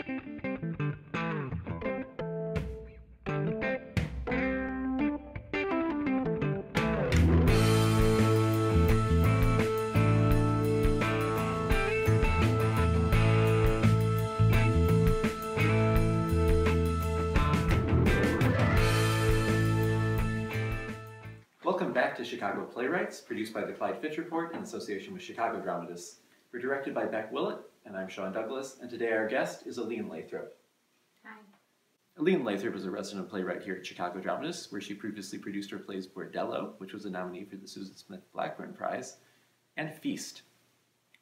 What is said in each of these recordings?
Welcome back to Chicago Playwrights, produced by the Clyde Fitch Report in association with Chicago Dramatists. We're directed by Bec Willett, and I'm Sean Douglass, and today our guest is Aline Lathrop. Hi. Aline Lathrop is a resident playwright here at Chicago Dramatists, where she previously produced her plays Bordello, which was a nominee for the Susan Smith Blackburn Prize, and Feast.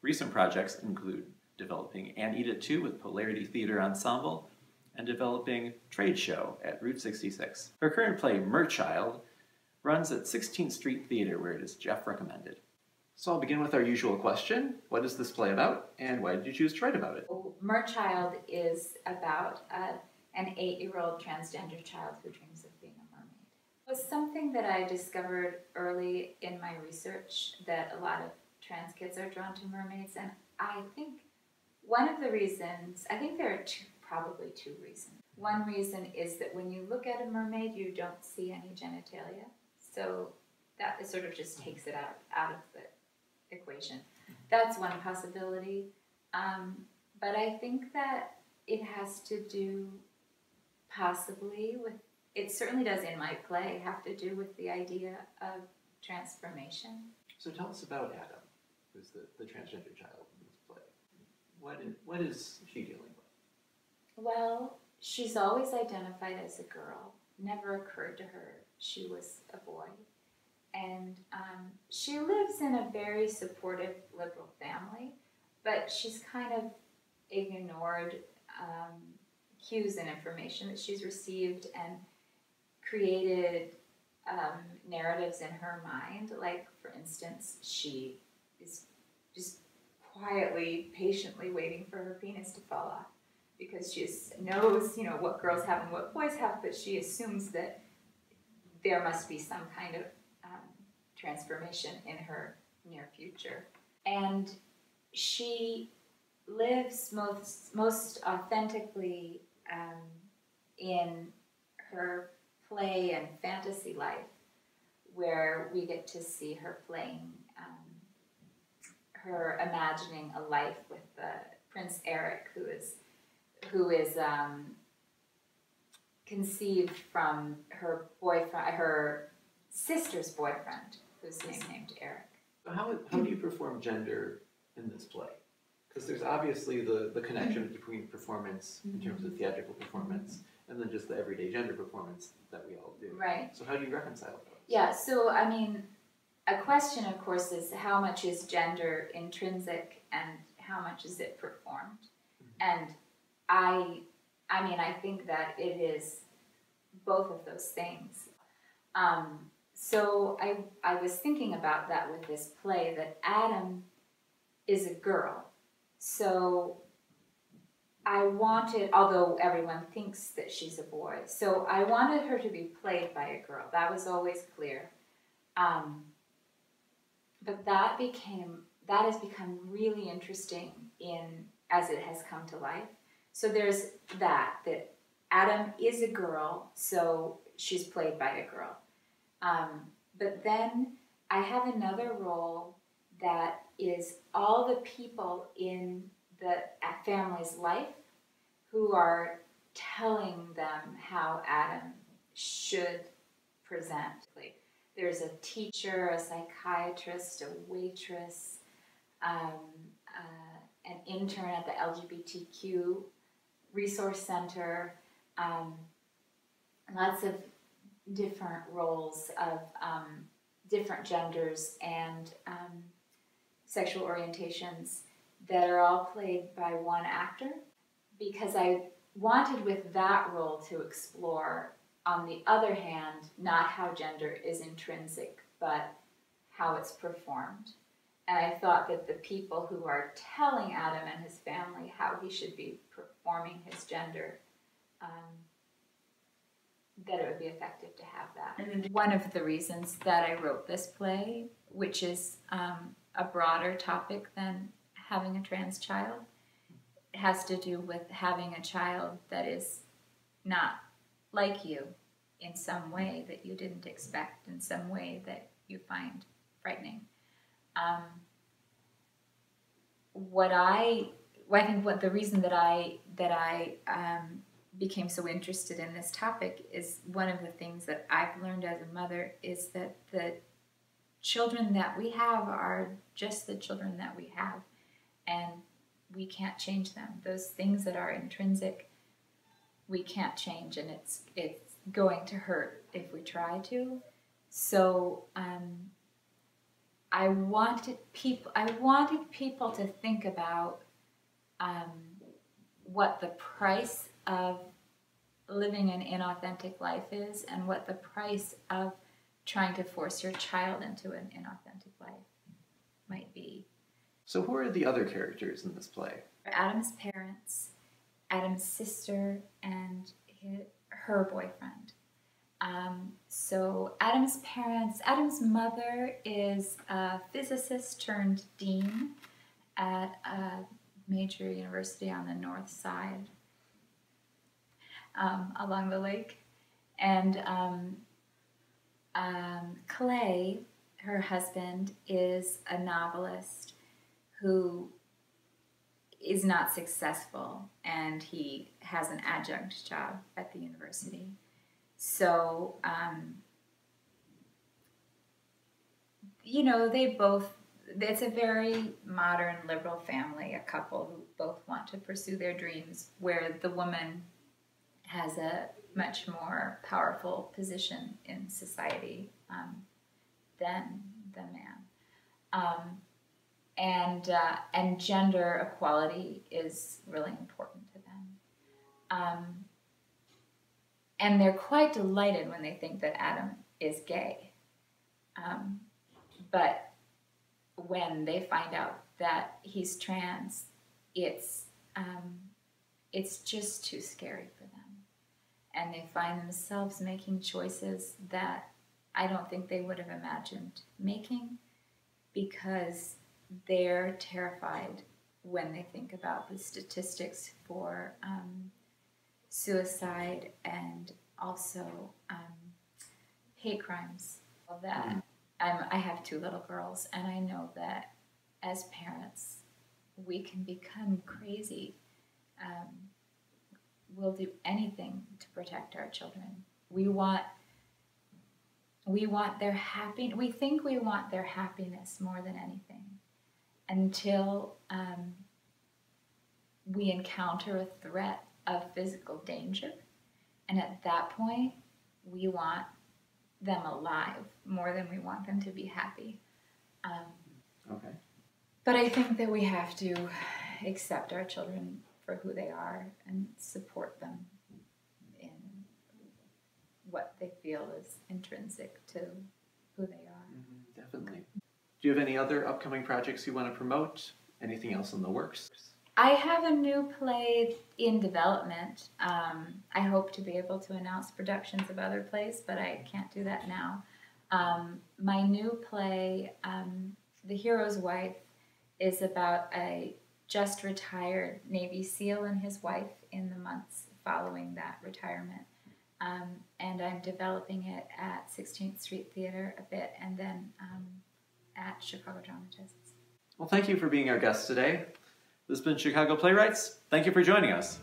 Recent projects include developing Aneata 2 with Polarity Theater Ensemble, and developing Trade Show at Route 66. Her current play, Merchild, runs at 16th Street Theater, where it is Jeff recommended. So I'll begin with our usual question What is this play about, and why did you choose to write about it? Merchild is about uh, an eight year old transgender child who dreams of being a mermaid. It was something that I discovered early in my research that a lot of trans kids are drawn to mermaids, and I think one of the reasons, I think there are two, probably two reasons. One reason is that when you look at a mermaid, you don't see any genitalia. So that sort of just takes it out, out of the equation. That's one possibility. Um, but I think that it has to do possibly with, it certainly does in my play, have to do with the idea of transformation. So tell us about Adam, who's the, the transgender child in this play. What is, what is she dealing with? Well, she's always identified as a girl. Never occurred to her she was a boy. And um, she lives in a very supportive liberal family, but she's kind of ignored um, cues and information that she's received and created um, narratives in her mind. Like, for instance, she is just quietly, patiently waiting for her penis to fall off because she knows, you know, what girls have and what boys have, but she assumes that there must be some kind of transformation in her near future. And she lives most, most authentically um, in her play and fantasy life, where we get to see her playing, um, her imagining a life with Prince Eric, who is who is um, conceived from her boyfriend, her sister's boyfriend, who's named Eric. How, how do you perform gender in this play? Because there's obviously the, the connection between performance in terms of theatrical performance and then just the everyday gender performance that we all do. Right. So how do you reconcile those? Yeah, so I mean, a question, of course, is how much is gender intrinsic and how much is it performed? Mm-hmm. And I I mean, I think that it is both of those things. Um, so I, I was thinking about that with this play that Adam is a girl. So I wanted, although everyone thinks that she's a boy, so I wanted her to be played by a girl. That was always clear. Um, but that became that has become really interesting in as it has come to life so there's that, that Adam is a girl, so she's played by a girl. Um, but then I have another role that is all the people in the family's life who are telling them how Adam should present. There's a teacher, a psychiatrist, a waitress, um, uh, an intern at the LGBTQ resource center, um, lots of different roles of um, different genders and um, sexual orientations that are all played by one actor because I wanted with that role to explore, on the other hand, not how gender is intrinsic, but how it's performed. And I thought that the people who are telling Adam and his family how he should be performing his gender, um, that it would be effective to have that. And one of the reasons that I wrote this play, which is um, a broader topic than having a trans child, has to do with having a child that is not like you in some way that you didn't expect, in some way that you find frightening. Um, what I, well, I think what the reason that I that I um, became so interested in this topic is one of the things that I've learned as a mother is that the children that we have are just the children that we have, and we can't change them. Those things that are intrinsic, we can't change, and it's it's going to hurt if we try to. So um, I wanted people I wanted people to think about um, what the price of living an inauthentic life is and what the price of trying to force your child into an inauthentic life might be. So, who are the other characters in this play? Adam's parents, Adam's sister, and his, her boyfriend. Um, so, Adam's parents, Adam's mother is a physicist turned dean at a major university on the north side um, along the lake. And um, um, Clay, her husband, is a novelist who is not successful and he has an adjunct job at the university. So, um, you know, they both, it's a very modern liberal family, a couple who both want to pursue their dreams, where the woman has a much more powerful position in society um, than the man. Um, and, uh, and gender equality is really important to them. Um, and they're quite delighted when they think that Adam is gay. Um, but when they find out that he's trans, it's, um, it's just too scary for them and they find themselves making choices that I don't think they would have imagined making because they're terrified when they think about the statistics for um, suicide and also um, hate crimes. That mm-hmm. i have two little girls, and I know that as parents, we can become crazy. Um, we'll do anything to protect our children. We want we want their happy we think we want their happiness more than anything until um, we encounter a threat of physical danger. And at that point we want them alive more than we want them to be happy. Um, okay. but i think that we have to accept our children for who they are and support them in what they feel is intrinsic to who they are. Mm-hmm, definitely. Do you have any other upcoming projects you want to promote? Anything else in the works? I have a new play in development. Um, I hope to be able to announce productions of other plays, but I can't do that now. Um, my new play, um, The Hero's Wife, is about a just retired Navy SEAL and his wife in the months following that retirement. Um, and I'm developing it at 16th Street Theater a bit and then um, at Chicago Dramatists. Well, thank you for being our guest today. This has been Chicago Playwrights. Thank you for joining us.